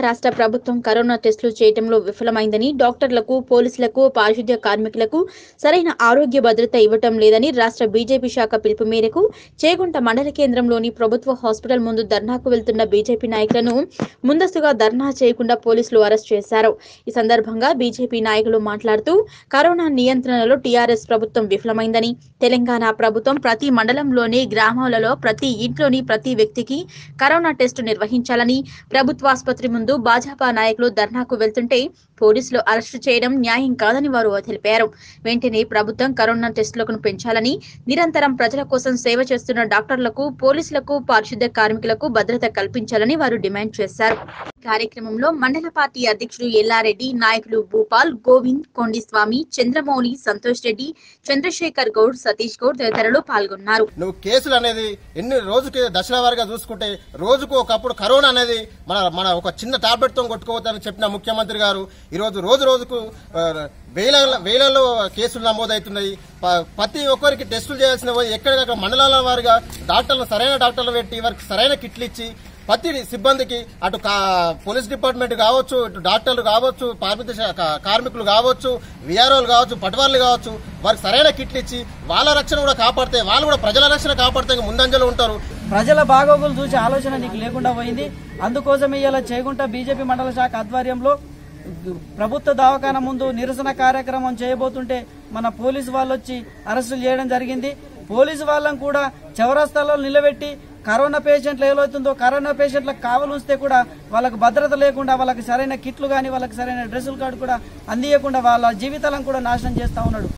రాష్ట్ర ప్రభుత్వం కరోనా టెస్టులు చేయడంలో విఫలమైందని డాక్టర్లకు పోలీసులకు పారిశుద్ధ్య కార్మికులకు సరైన ఆరోగ్య భద్రత ఇవ్వటం లేదని రాష్ట్ర బీజేపీ శాఖ పిలుపు మేరకు చేగుంట మండల కేంద్రంలోని ప్రభుత్వ హాస్పిటల్ ముందు ధర్నాకు వెళ్తున్న బీజేపీ నాయకులను ముందస్తుగా ధర్నా చేయకుండా పోలీసులు అరెస్ట్ చేశారు. ఈ సందర్భంగా బీజేపీ నాయకులు మాట్లాడుతూ కరోనా నియంత్రణలో టీఆర్ఎస్ ప్రభుత్వం విఫలమైందని తెలంగాణ ప్రభుత్వం ప్రతి మండలంలోని గ్రామాలలో ప్రతి ఇంట్లోని ప్రతి వ్యక్తికి కరోనా టెస్టు నిర్వహించాలని ప్రభుత్వాసుపత్రి ముందు భాజపా నాయకులు ధర్నాకు వెళ్తుంటే పోలీసులు అరెస్టు చేయడం న్యాయం కాదని వారు తెలిపారు. వెంటనే ప్రభుత్వం కరోనా టెస్టులను పెంచాలని నిరంతరం ప్రజల కోసం సేవ చేస్తున్న డాక్టర్లకు పోలీసులకు పారిశుద్ధ్య కార్మికులకు భద్రత కల్పించాలని వారు డిమాండ్ చేశారు. కార్యక్రమంలో మండల పార్టీ అధ్యక్షుడు ఎల్లారెడ్డి నాయకులు భూపాల్ గోవింద్ కొండిస్వామి చంద్రమౌళి సంతోష్ రెడ్డి చంద్రశేఖర్ గౌడ్ సతీష్ గౌడ్ తదితరులు పాల్గొన్నారు. నువ్వు కేసులు అనేది ఎన్ని రోజుకి దశల వారిగా చూసుకుంటే రోజుకు ఒకప్పుడు కరోనా అనేది మన మన ఒక చిన్న టాబ్లెట్తో కొట్టుకోవద్దని చెప్పిన ముఖ్యమంత్రి గారు ఈ రోజు రోజు రోజుకు వేల వేలలో కేసులు నమోదవుతున్నాయి. ప- ప్రతి ఒక్కరికి టెస్టులు చేయాల్సిన పోయి ఎక్కడికక్కడ మండలాల వారిగా డాక్టర్లు సరైన డాక్టర్లు పెట్టి వారికి సరైన కిట్లు ఇచ్చి ప్రతి సిబ్బందికి అటు కా- పోలీస్ డిపార్ట్మెంట్ కావచ్చు ఇటు డాక్టర్లు కావచ్చు పార్మిత శాఖ కార్మికులు కావచ్చు విఆర్ఓలు కావచ్చు పటవార్లు కావచ్చు వారికి సరైన కిట్లు ఇచ్చి వాళ్ళ రక్షణ కూడా కాపాడితే వాళ్ళు కూడా ప్రజల రక్షణ కాపాడితే ముందంజలో ఉంటారు. ప్రజల బాగోగులు చూసి ఆలోచన నీకు లేకుండా పోయింది. అందుకోసమే ఇలా చేయకుండా బీజేపీ మండల శాఖ ఆధ్వర్యంలో ప్రభుత్వ దవాఖాన ముందు నిరసన కార్యక్రమం చేయబోతుంటే మన పోలీసు వాళ్ళు వచ్చి అరెస్టులు చేయడం జరిగింది. పోలీసు వాళ్ళని కూడా చౌరస్తాలో నిలబెట్టి కరోనా పేషెంట్లు ఏదవుతుందో కరోనా పేషెంట్లకు కావలు ఉంచితే కూడా వాళ్ళకు భద్రత లేకుండా వాళ్ళకి సరైన కిట్లు కానీ వాళ్ళకి సరైన డ్రెస్సులు కార్డు కూడా అందియకుండా వాళ్ళ జీవితాలను కూడా నాశనం చేస్తా ఉన్నాడు.